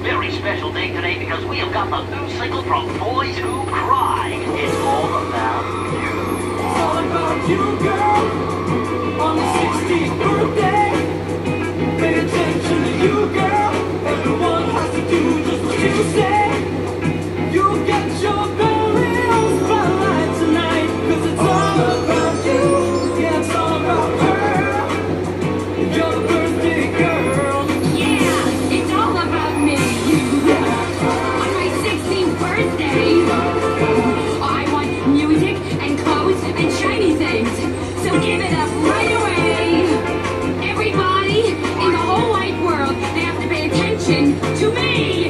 very special day today because we have got the new single from Boys Who Cry. It's all about you. It's all about you, girl. to me.